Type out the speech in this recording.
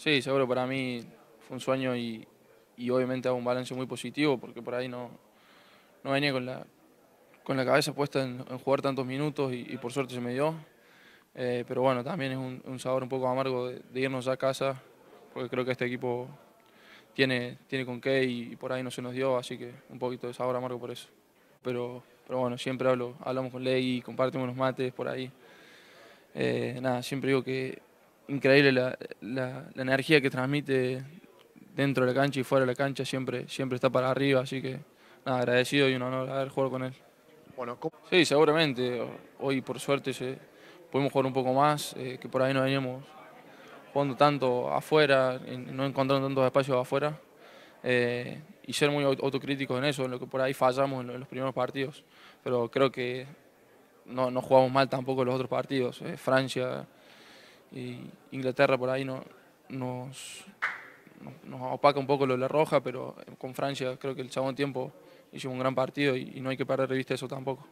Sí, seguro para mí fue un sueño y, obviamente hago un balance muy positivo porque por ahí no, no venía con la, con la cabeza puesta en, jugar tantos minutos y, por suerte se me dio. Eh, pero bueno, también es un, sabor un poco amargo de, irnos a casa porque creo que este equipo tiene, tiene con qué y, por ahí no se nos dio, así que un poquito de sabor amargo por eso. Pero, pero bueno, siempre hablo, hablamos con Ley, compartimos los mates por ahí. Eh, nada, siempre digo que increíble la, la, energía que transmite dentro de la cancha y fuera de la cancha, siempre, siempre está para arriba, así que nada, agradecido y un honor haber jugado con él. Bueno, Sí, seguramente, hoy por suerte se, podemos jugar un poco más, eh, que por ahí no veníamos jugando tanto afuera, no encontrando tantos espacios afuera. Eh, y ser muy autocríticos en eso, en lo que por ahí fallamos en los primeros partidos. Pero creo que no, no jugamos mal tampoco los otros partidos. Eh, Francia y Inglaterra por ahí no, nos, nos opaca un poco lo de la roja, pero con Francia creo que el segundo tiempo hicimos un gran partido y, y no hay que perder de vista eso tampoco.